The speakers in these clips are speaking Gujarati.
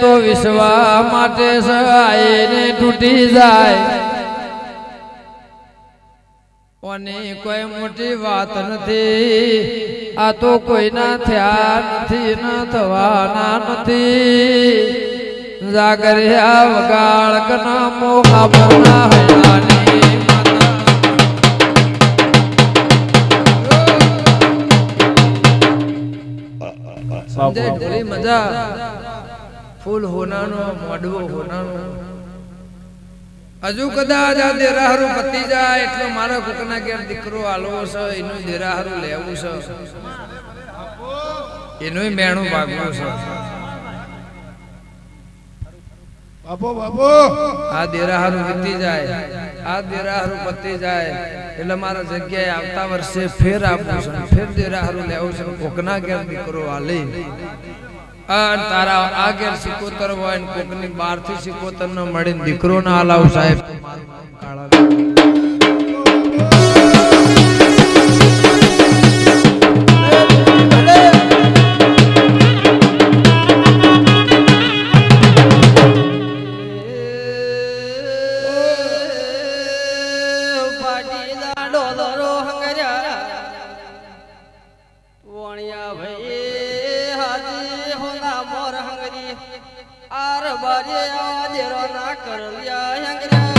તો વિશ્વા માટે સહાયને તૂટી જાય. ઓની કોઈ મોટી વાત નથી આ તો કોઈના થયા નથી ન થવાના નથી. જાગર્યા વગાડ કના મોહા બના હૈયાની મજા. ફૂલ હોનાનો મોડવો હોનાનો. હજુ કદાચ આ દેરાહારું પતી જાય એટલે મારા કુકના ઘેર દીકરો આલવો છે એનું દેરાહારું લેવું છે. એનું મેણું ભાગવું છે. બાપો બાપો. આ દેરાહારું વીતી જાય આ દેરાહારું પતી જાય એટલે મારા જગ્યાએ આવતા વર્ષે ફેર આપવું છે ફેર દેરાહારું લેવું છે કોકના ઘેર દીકરો આલે. અને તારા આગેર સિકોતર હોય ને કોકની બહારથી સિકોતર ન મળીને દીકરો ના હલાવ સાહેબ. આર બારે દેરો ના કરલિયા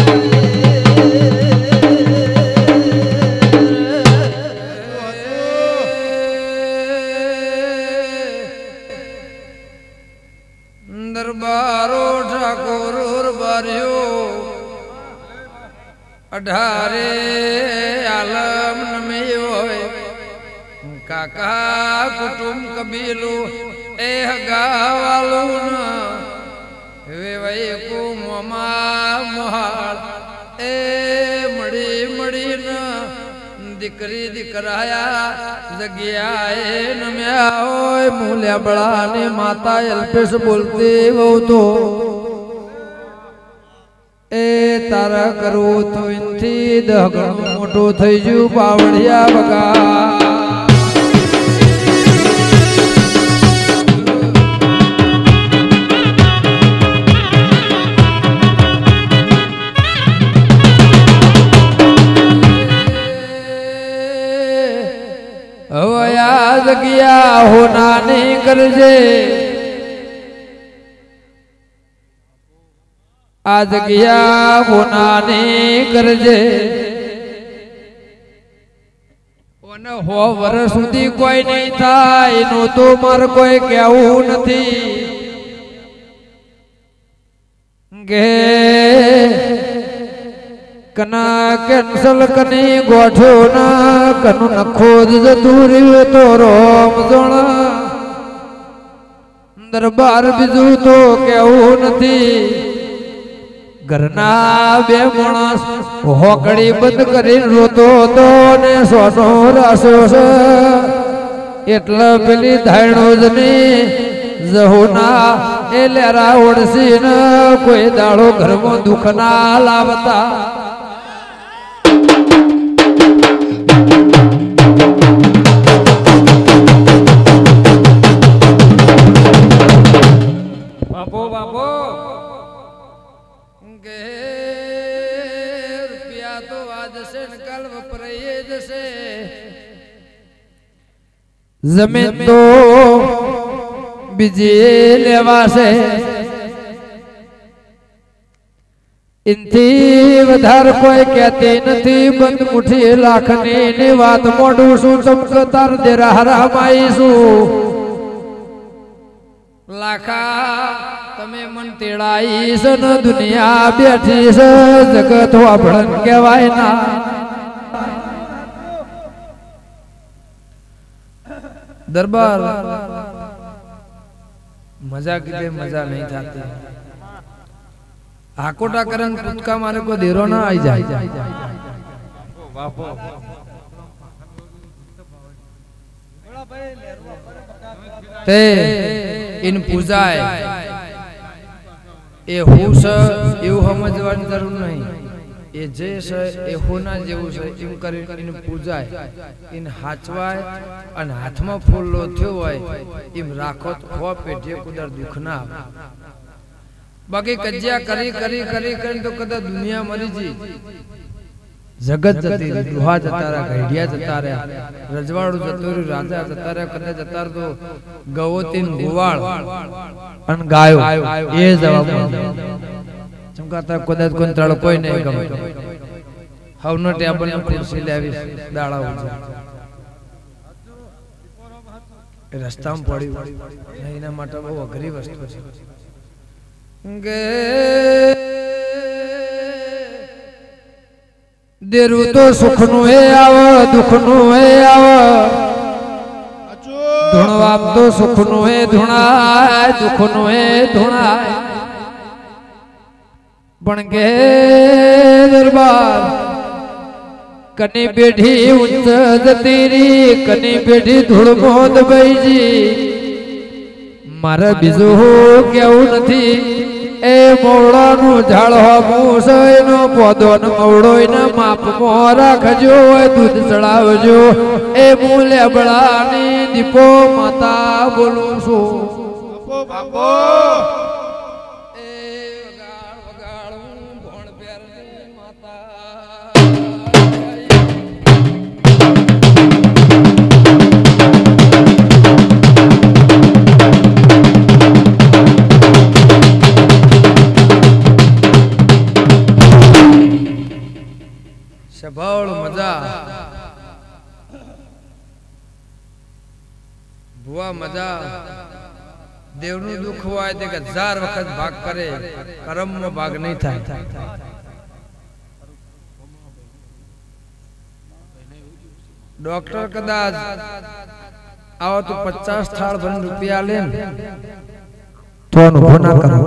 દરબારો ઠાકોર બાર્યો અઢારે આલમ કાકા કુટુંબ કબીલો એ હગાવાલું વેવાય કો મોમા મોહાળ એ મળી મળીને દીકરી દીકરાયા જગ્યાએ નમ્યા હોય મૂલ્યા બળાને માતા અલ્પેશ બોલતી બહુ તો. એ તારા કરવું તો એનથી મોટું થઈ ગયું બાવળિયા બગા કરજે આ જગ્યા હોનાની કરજે. હો વર્ષ સુધી કોઈ નહીં થાય, એનું તો મારે કોઈ કહેવું નથી. કે કના કેન્સલ કની ગોઠો ના કનું નખો જ જતું રહ્યું તો રોમ જોણા. દરબાર બીજું તો કેવું નથી. ઘરના બે માણસ હોકડી બંધ કરીને રોતો તો ને સોનો રાસો છે. એટલે પેલી ધાયણો જ નહીં, જહુના એ લેરા ઓળસી ને કોઈ દાડો ઘરમાં દુઃખ ના લાવતા. બાપો. કે રૂપિયા તો આ જશે ને કાલ જશે જમીન તો બીજી લેવાશે ઇનથી વધારે કોઈ કહેતી નથી બંધ મુઠી લાખની ની વાત મોઢું શું ચમકતાર દેરા હરામાઈશું લાખા તમે મન તેડાઈ સન દુનિયા બેઠી છે જગત વાપણ કહેવાય ના. દરબાર મજા કીધે મજા નહીં થતી. હાકોટા કરન કૂદકા મારે કોઈ દેરો ના આવી જાય. તે ઇન પૂજાય. એ હું છે એવું સમજવાની જરૂર નહીં. એ જે છે એ હોના જેવું છે એમ કરી એને પૂજાય. એને હાચવાય અને હાથમાં ફૂલ લો થયો હોય, એમ રાખો ખો પેઢીએ કુદર દુઃખ ના આવે. બાકી કજિયા કરી કરી કરી કરી તો કદાચ દુનિયા મરી જી જગત જતી દુહા જતા રહ્યા ઘડિયા જતા રહ્યા. રજવાડું જતું રહ્યું રાજા જતા રહ્યા કદાચ જતા તો ગવોતી ગોવાળ અને ગાયો. એ જવાબ ચમકાતા કદાચ કોઈ તળ કોઈ નહીં ગમે હવનો ટેબલ ખુરશી લેવી દાડા ઉજે રસ્તામાં પડ્યું ને એના માટે બહુ અઘરી વસ્તુ છે. ગે દેરું તો સુખનું એ આવે, દુઃખનું એ આવે. સાચું ધૂણો આપતો સુખનું એ ધૂણાય, દુઃખનું એ ધૂણાય. પણ કે દરબાર, કની પેઢી ઉચ્ચ જતી રી કની પેઢી ધૂળમો દબાઈજી મારે બીજું હું કેવું નથી. એ મોડાનું ઝાડ હોમું સયનો પોદોન ને મવડો ને માપમાં રાખજો દૂધ ચડાવજો. એ હું લેબડાની દીપો માતા બોલું છું. બાપો. ભુવા મજા. દેવનું દુઃખ હોય તે હજાર વખત ભાગ કરે કર્મનો ભાગ નહીં થાય. ડોક્ટર કદાચ આવો તો પચાસ થાળ ભરીને રૂપિયા લે તો અનુભવ ના કરો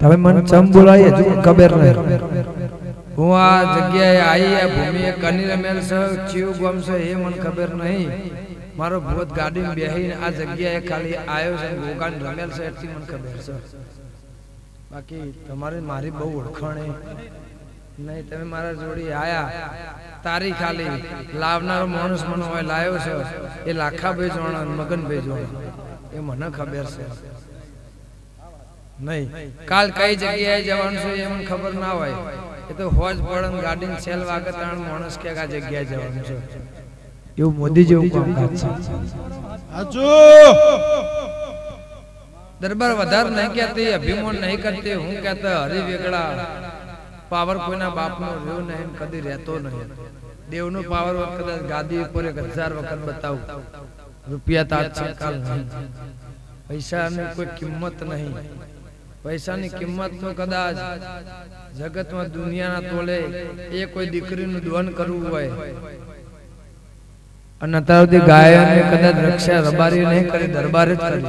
તમે મને ચમ બોલાય હજુ ખબર નહીં. હું આ જગ્યાએ આવી આ ભૂમિએ કની રમેલ છે, ચીવ ગમ છે, એ મને ખબર નહીં. મારો ભૂત ગાડી બેહીને આ જગ્યાએ ખાલી આવ્યો છે ગોકાન રમેલ છે, એટલી મને ખબર છે. બાકી તમારે મારી બહુ ઓળખાણ નહીં, તમે મારા જોડી આયા. તારી ખાલી લાવનારો માણસ મને હોય લાવ્યો છે. એ લાખાભાઈ જોણા મગનભાઈ જોણા એ મને ખબર છે. નહીં, કાલ કઈ જગ્યાએ જવાનું છે એ મને ખબર ના હોય. એ તો હોજ પડન ગાડીને સેલ વાગે ત્રણ માણસ કે આ જગ્યાએ જવાનું છે. એવું મોદી જેવું કામકાજ છે. દરબાર વધારે નહીં કહેતી અભિમાન નહીં કરતી હું કહેતા હરી વેગળા. પાવર કોઈના બાપનો રહ્યો નહીં કદી રહેતો નહીં. દેવનો પાવર કદાચ ગાદી ઉપર એક હજાર વખત બતાવું. રૂપિયા તાજ છે કાલ નહીં. પૈસાની કોઈ કિંમત નહીં. પૈસાની કિંમત તો કદાચ જગતમાં દુનિયાના તોલે એ કોઈ દીકરીનું દહન કરવું હોય. અને અત્યાર સુધી ગાયને કદાચ રક્ષા રબારી નહીં કરી, દરબારે જ કરી.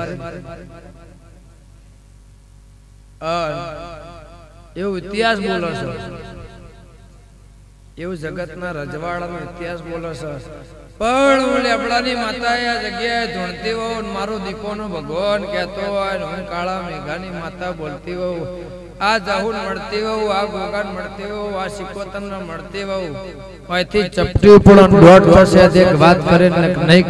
એવો ઇતિહાસ બોલો છો? એવું જગતના રજવાડાનો ઇતિહાસ બોલો છો? પણ હું લેબડાની માતાએ આ જગ્યાએ ધૂણતી હોઉં મારો દીકોનો ભગવાન કહેતો હોય હું કાળા મેઘાની માતા બોલતી હોઉં. આ જાહુન મળતી હોઉં આ ગોગાન મળતી હોઉં આ સિકોતર મળતી હોઉં અહીંથી ચપટી ઉપર દોઢ વર્ષે એક વાત કરે નહીં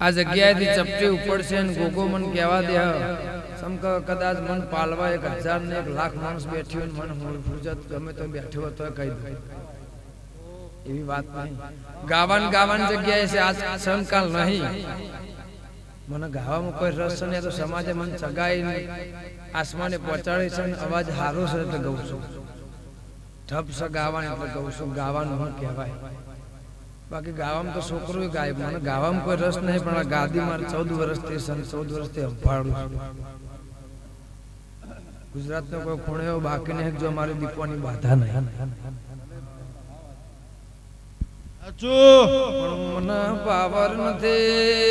આ જગ્યાએથી ચપટી ઉપડશે અને ગોગો મન કહેવા દે સમક કદાચ મન પાલવા એક હજાર ને એક લાખ માણસ બેઠ્યો મન હું ફુરજત ગમે તો બેઠ્યો હતો કહી દઉં. એવી વાત નહીં. ગાવાન ગાવાન જગ્યાએ છે આ સંકાલ નહીં. મને ગાવામાં કોઈ રસ છે તો સમાજે મને ચગાઈ આસમાને પહોંચાડે છે ને અવાજ હારો છે એટલે ગઉં છું. ઠપ છે ગાવાનું એટલે ગઉં છું. ગાવાનું હું કહેવાય. બાકી ગાવામાં તો છોકરો ગાય. મને ગાવામાં કોઈ રસ નહીં, પણ ગાદી મારે ચૌદ વર્ષથી છે ચૌદ વર્ષથી સંભાળું છું. ગુજરાતનો કોઈ ખૂણે બાકી નહીં જો મારી દીપવાની બાધા નહીં. પાવર નથી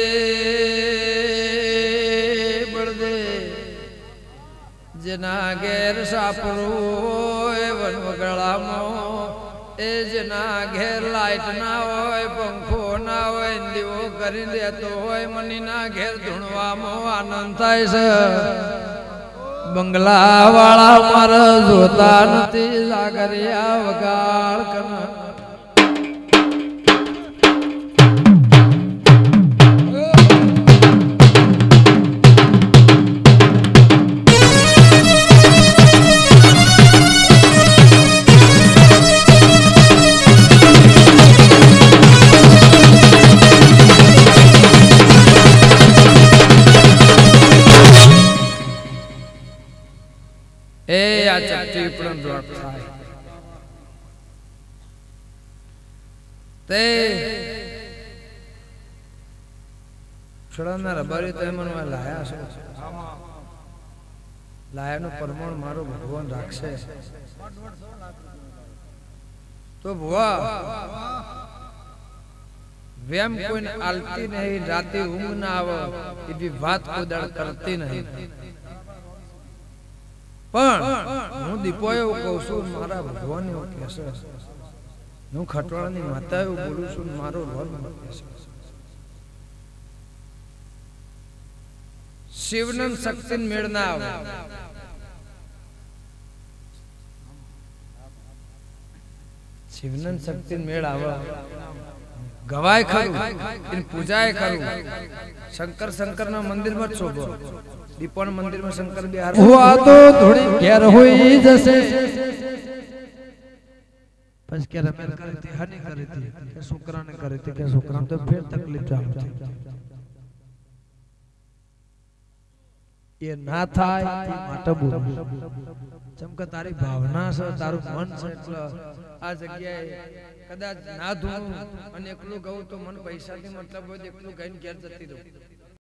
જેના ઘેર સાપરું વનવગળામાં, એ જેના ઘેર લાઈટ ના હોય, પંખો ના હોય દીવો કરી દેતો હોય, મનીના ઘેર ધૂણવામાં આનંદ થાય છે. બંગલા વાળા મારા જોતા નથી જાગરિયા વગાડ કના. આ ચપટી પણ રોટ થાય. તે છોડાના રબારી તો એમાં મેં લાયા છે. લાયાનું પરમાણ મારો ભગવાન રાખશે. તો ભુવા, વેમ કોઈને આલતી નહીં, રાતે ઊંઘ ના આવે, એવી વાત કોઈ દાડ કરતી નહીં. પણ હું દીપો એવું કહું છું મારા ભગવાન એવું કહેશે હું ખટવાળાની માતા એવું બોલું છું મારો ધર્મ કહેશે શિવનંદ શક્તિ મેળ ના આવે. શિવનંદ શક્તિ મેળ આવે. ગવાય ખરું એની પૂજાય ખરું. શંકર શંકર ના મંદિરમાં શોભો. દીપણ મંદિરમાં શંકર બિહાર તારી ભાવના છે, તારું મન છે આ જગ્યાએ કદાચ ના ધોવું અને એકલું ગયું તો મને પૈસાથી મતલબ હોય તો એકલું ગઈને ઘેર જતી રહું.